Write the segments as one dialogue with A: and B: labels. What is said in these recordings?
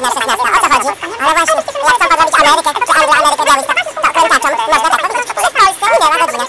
A: na świata. O co chodzi? Ale właśnie, jak chcą podrobić Amerykę, czy Anglo-Amerykę Białystok, to krętaczą można tak powiedzieć,
B: bo Polską nie ma.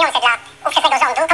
B: Finanse dla ówczesnego rządu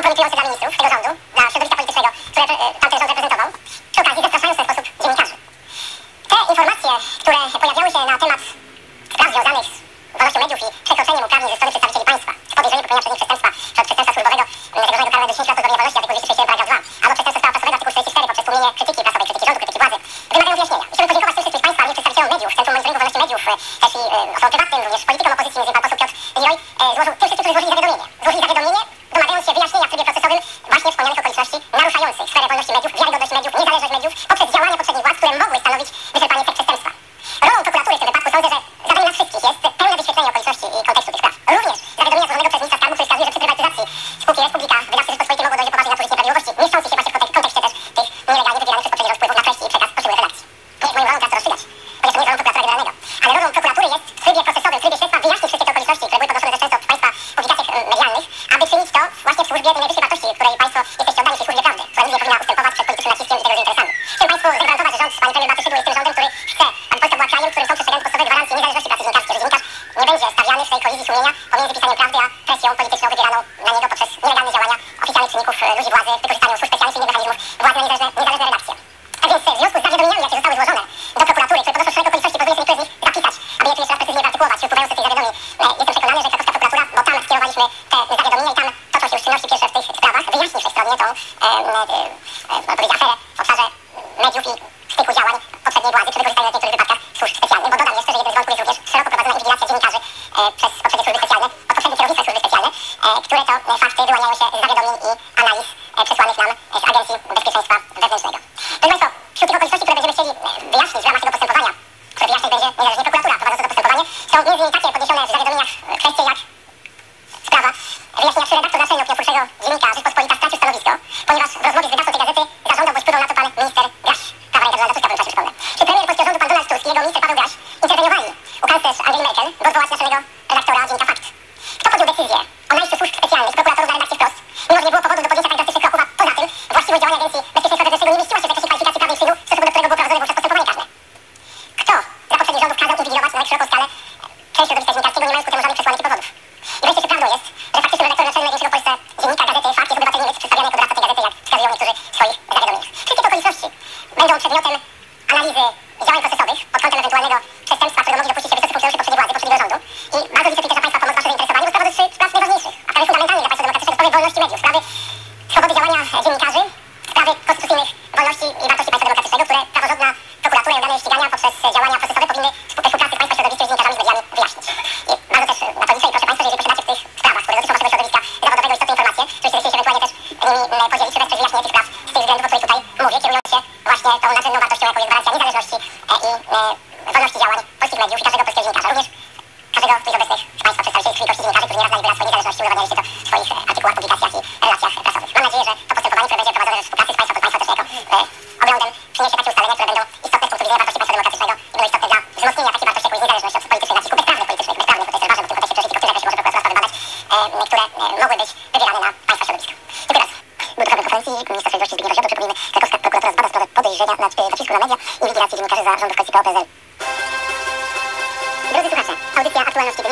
B: wolności mediów, sprawy swobody działania dziennikarzy. tú a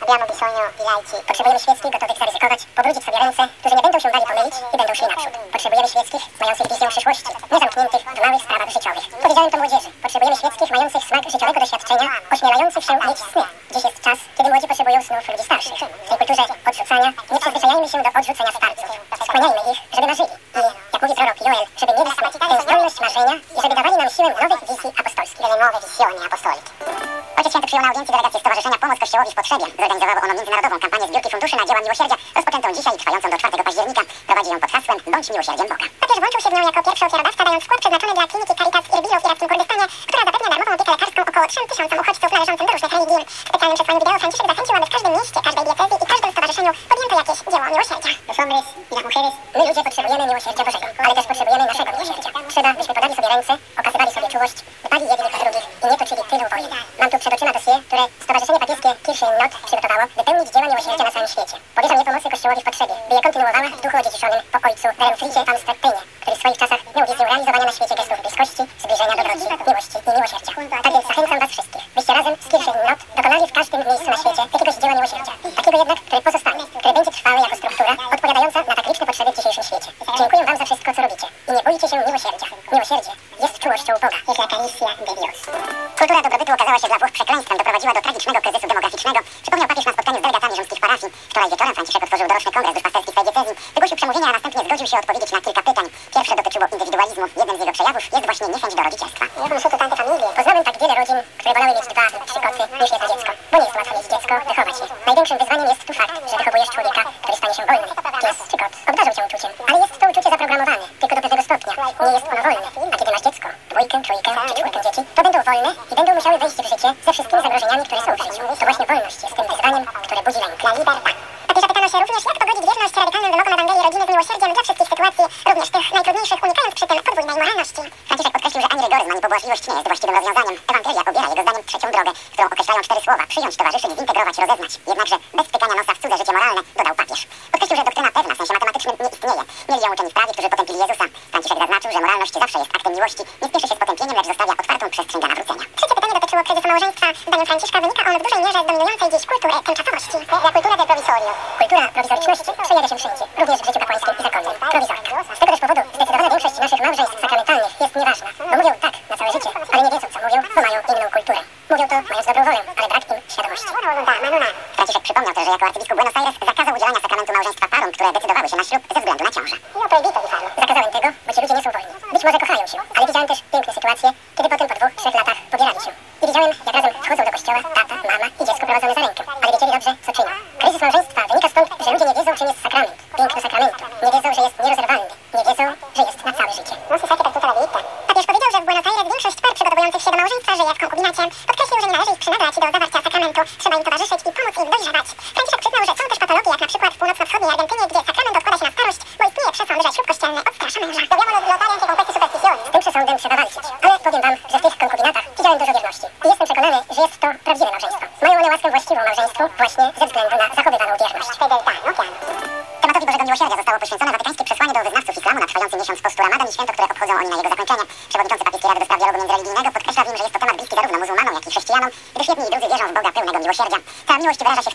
B: Fabiano, Bisonio i Jajci. Potrzebujemy świeckich, gotowych zaryzykować, pobrudzić sobie ręce, którzy nie będą się bali pomylić i będą szli naprzód. Potrzebujemy świeckich, mających wizję przyszłości, nie zamkniętych w małych sprawach życiowych. Powiedziałem to młodzieży. Potrzebujemy świeckich, mających smak życiowego doświadczenia, ośmielających się mieć sny. Dziś jest czas, kiedy młodzi potrzebują snów ludzi starszych. W tej kulturze odrzucania nie przyzwyczajajmy się do odrzucenia starców. Skłaniajmy ich, żeby marzyli. I, jak mówi prorok Joel, żeby mieli smak, tę zdolność marzenia i żeby dawali nam siłę nowych wizji apostolskich. Nowe wizjoni apostoliki. Ojciec Święty przyjął na audiencji delegację Stowarzyszenia Kościołowi w potrzebie. Zorganizowało ono międzynarodową kampanię zbiórki funduszy na dzieła miłosierdzia, rozpoczętą dzisiaj trwającą do 4 października. Prowadzi ją pod hasłem Bądź miłosierdziem Boga.
A: Papież włączył się w nią jako pierwszy ofiarodawca, dając wkład przeznaczony dla kliniki Caritas Irbilu w irackim Kurdystanie, która zapewnia darmową opiekę lekarską około 3 tysiącom uchodźców należących do różnych religii. W specjalnym przesłaniu wideo Franciszek zachęcił, aby w każdym mieście, każdej diecezji i każdym stowarzyszeniu podjęto jakieś dzieło miłosierdzia.
B: Somris, Irachmucheris, my ludzie potrzebujemy miłosierdzia Bożego, ale też potrzebujemy naszego miłosierdzia. Trzeba, byśmy podali sobie ręce, okazywali sobie czułość, dbali jedni o drugich i nie toczyli tylu wojen. Mam tu zaśnięcia na całym świecie. Powierzam niepomocy Kościołowi w potrzebie, by je kontynuowała są. A kiedy masz dziecko, dwójkę, trójkę czy czwórkę dzieci, to będą wolne i będą musiały wejść w życie ze wszystkimi zagrożeniami, które są w życiu. To właśnie wolność jest tym wyzwaniem, które budzi lęk.
A: La liberta. Papież Apykano się również, jak pogodzić wierność
B: radykalną wymokom Ewangelii rodziny z miłosierdziem dla wszystkich sytuacji, również tych najtrudniejszych, unikając przy tym podwójnej moralności. Franciszek podkreślił, że ani rygoryzm, ani pobłażliwość nie jest właściwym rozwiązaniem. Ewangelia obiera jego zdaniem trzecią drogę, którą określają cztery słowa. Przyjąć, towarzyszyć, zintegrować, rozeznać. esas glándulas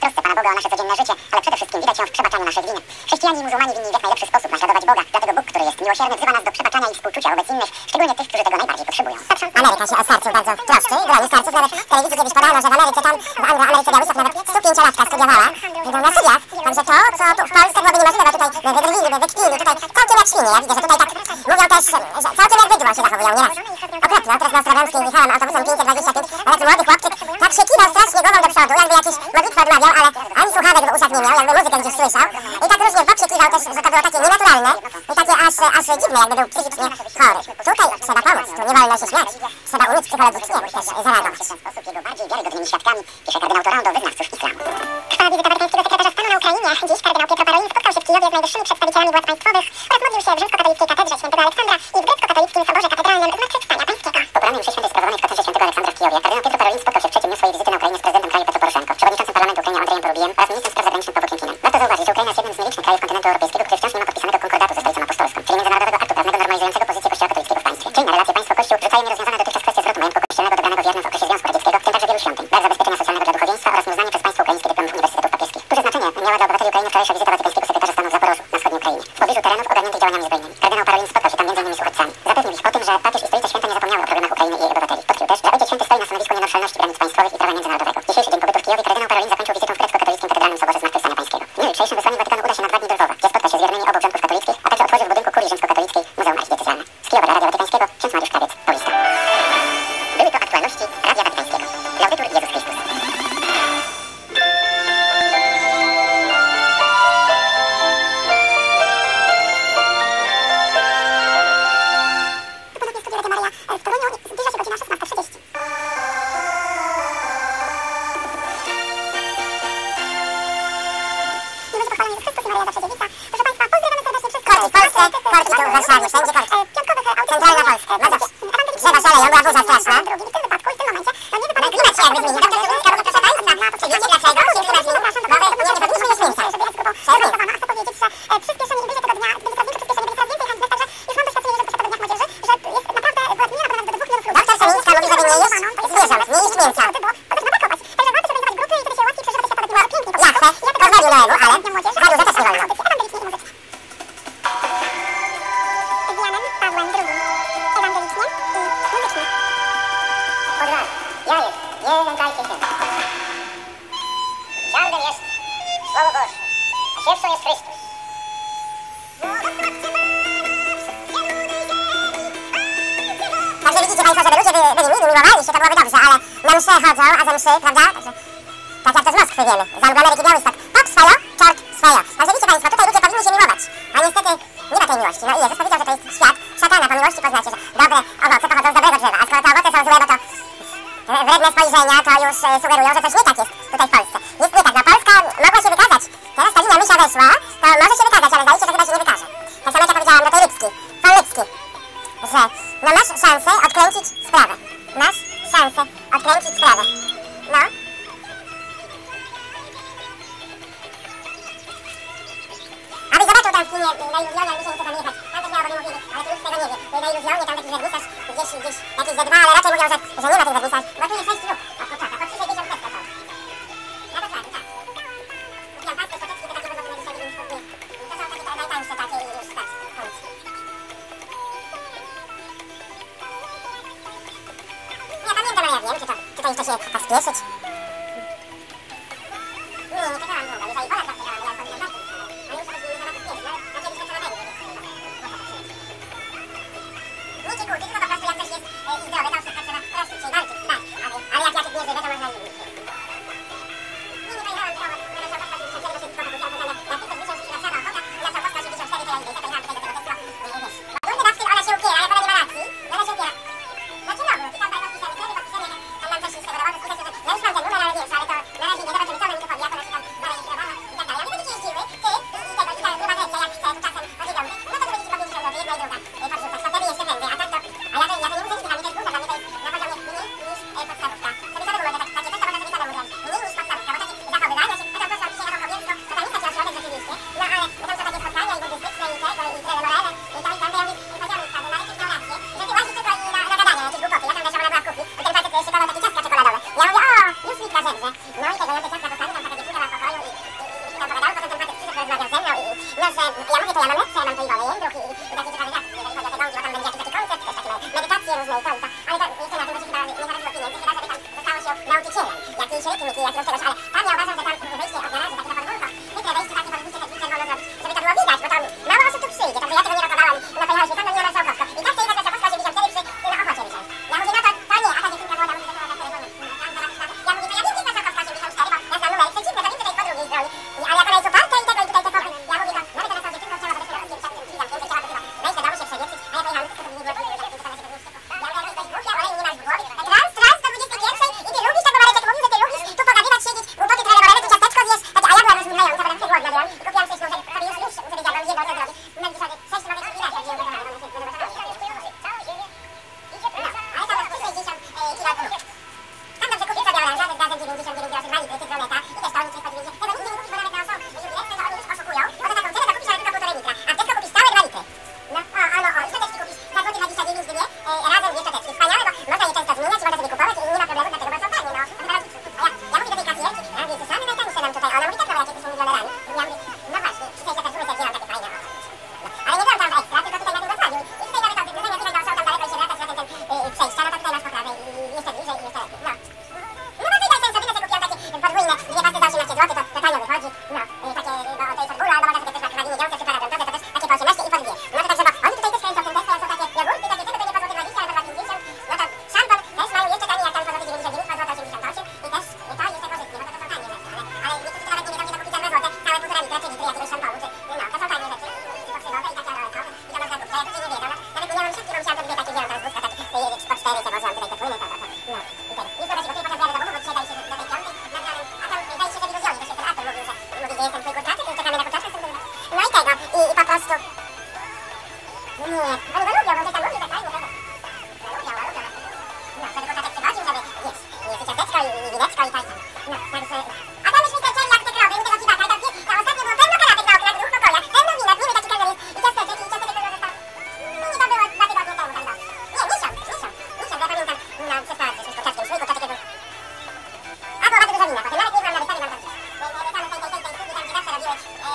B: trosce Pana Boga o nasze codzienne życie, ale przede wszystkim widać ją w przebaczaniu naszych win. Chrześcijanie i muzułmanie winni w jak najlepszy sposób naśladować Boga, dlatego Bóg, który jest miłosierny, wzywa nas do przebaczania i współczucia wobec innych, szczególnie tych, którzy tego najbardziej potrzebują.
C: Ameryka się ostarczył bardzo troszczy, broni starców, nawet w telewizji kiedyś podano, że w Ameryce tam, w Ameryce Białystok nawet 105-latka studiowała, na studiach, tam, że to, co tu w Polsce byłoby niemożliwe, bo tutaj wydrwili, wykwili, tutaj całkiem jak świnie, ja widzę, że tutaj tak mówią też, że całkiem jak wydło się zachowują nieraz. Okropnie, no, teraz na Strawianskim jechałem autobusem 525, ale młody chłopczyk tak się kiwał strasznie głową do przodu, jakby jakiś modlitwę odmawiał, ale ani słuchawek w uszach nie miał, jakby muzykę gdzieś słyszał. I tak różnie wykrzykiwał też, że to było takie nienaturalne i takie aż, aż dziwne, jakby był psychicznie chory. Tutaj trzeba pomóc, tu nie wolno się śmiać. Trzeba umieć psychologicznie też zareagować.
B: W sposób jego bardziej wiarygodnymi świadkami pisze kardynał Torondo, wyznawców islamu.
A: Trwa wizyta watykańskiego sekretarza stanu na Ukrainie. Dziś kardynał Pietro Parolin spotkał się w Kijowie z najwyższymi przedstawicielami władz państwowych oraz modlił się w rzymskokatolickiej katedrze św. Aleksandra i w grecko-katolickim soborze katedralnym Zmartwychwstania Pańskiego.
B: Po porannej mszy świętej sprawowanej w katedrze św. Aleksandra w Kijowie
C: wiecie Państwo, żeby ludzie by, byli mili, miłowali się, to byłoby dobrze, ale na msze chodzą, a za mszy, prawda? Także, tak jak to z Moskwy wiemy, za mgłą Ameryki Białystok. Pop swojo, czort swojo. Także wiecie Państwo, tutaj ludzie powinni się miłować, a niestety nie ma tej miłości. No i Jezus powiedział, że to jest świat szatana, po miłości poznacie, że dobre owoce pochodzą z dobrego drzewa, a skoro te owoce są złe, no to wredne spojrzenia to już e, sugerują, że coś nie tak jest. 10?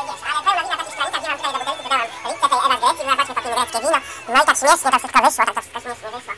C: wiesz, ale pełno wina takich szklanicach, wzięłam tutaj do butelki, dodałam litkę tej Ewa z Grecji, była właśnie takie niemieckie wino, no i tak śmiesznie to wszystko wyszło, tak to wszystko śmiesznie wyszło.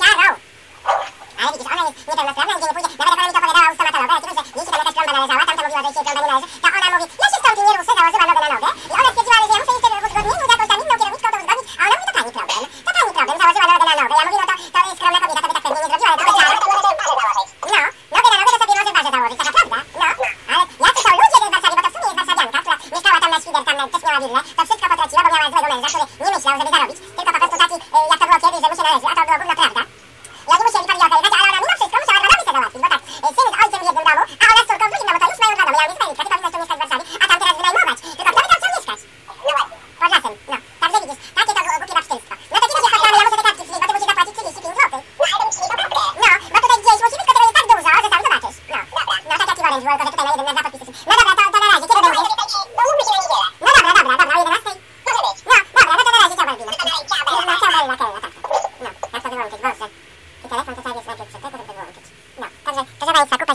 C: ciarą. Ale widzisz, ona jest niepełnosprawna, nigdzie nie pójdzie. Nawet jak ona mi to opowiadała u stomatologa, jakiegoś, że jej się tam jakaś plomba należała, tamta mówiła, że jej się plomba nie należy.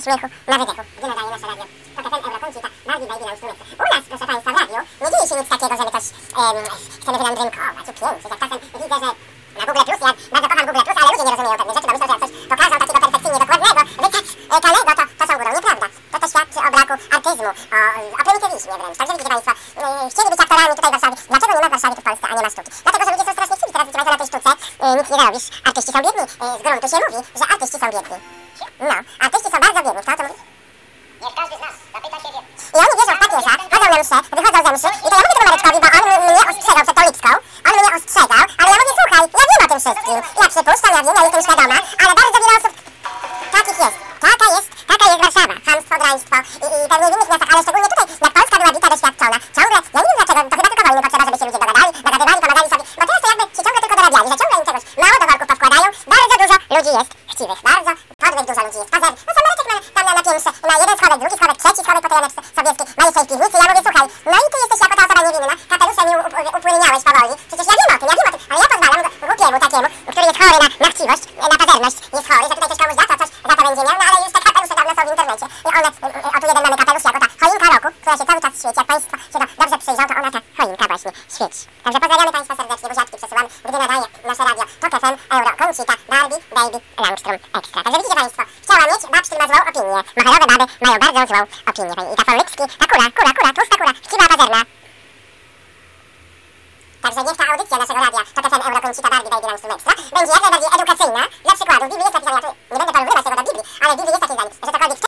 C: śmiechu, na wydechu, gdzie nadaje nasze radio. To ten Euro Koncita, Baby na instrumentach. U nas, proszę Państwa, w radiu nie dzieje się nic takiego, że coś um, chcemy wylądrynkować, upiększyć. Jak czasem widzę, że na Google Plus, ja bardzo kocham Google Plus, ale ludzie nie rozumieją pewnych rzeczy, bo myślą, że jak coś pokażą takiego perfekcyjnie dokładnego, wykackanego, to, to są górą. Nieprawda. To to świadczy o braku artyzmu, o, o prymitywizmie wręcz. Także widzicie Państwo, mm, yy, chcieli być aktorami tutaj w Warszawie. Dlaczego nie ma w Warszawie tu w Polsce, a nie ma sztuki? Dlatego, że ludzie są strasznie chcieli. Teraz widzicie Państwo na tej sztuce, yy, nic nie robisz. Artyści są biedni. Yy, z gruntu się mówi, że